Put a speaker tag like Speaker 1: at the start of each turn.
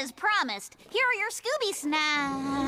Speaker 1: as promised. Here are your Scooby snacks.